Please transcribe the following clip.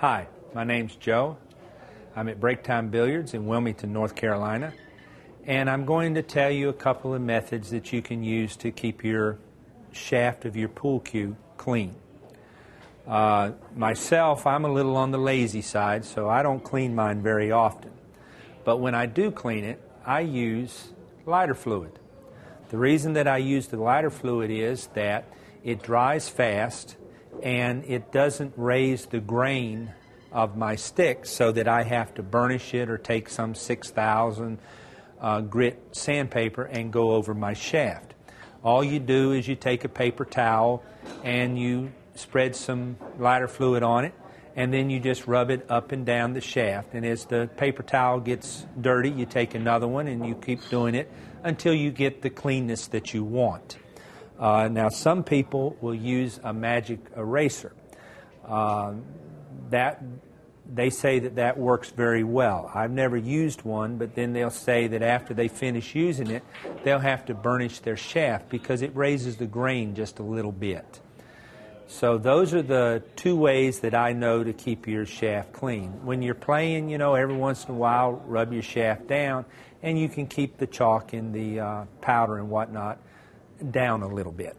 Hi, my name's Joe. I'm at Break Time Billiards in Wilmington, North Carolina, and I'm going to tell you a couple of methods that you can use to keep your shaft of your pool cue clean. Uh, myself, I'm a little on the lazy side, so I don't clean mine very often. But when I do clean it, I use lighter fluid. The reason that I use the lighter fluid is that it dries fast and it doesn't raise the grain of my stick so that I have to burnish it or take some 6,000 uh, grit sandpaper and go over my shaft. All you do is you take a paper towel and you spread some lighter fluid on it and then you just rub it up and down the shaft. And as the paper towel gets dirty, you take another one and you keep doing it until you get the cleanness that you want. Uh, now, some people will use a magic eraser. Uh, that they say that that works very well. I've never used one, but then they'll say that after they finish using it, they'll have to burnish their shaft because it raises the grain just a little bit. So those are the two ways that I know to keep your shaft clean. When you're playing, you know, every once in a while, rub your shaft down, and you can keep the chalk and the uh, powder and whatnot down a little bit.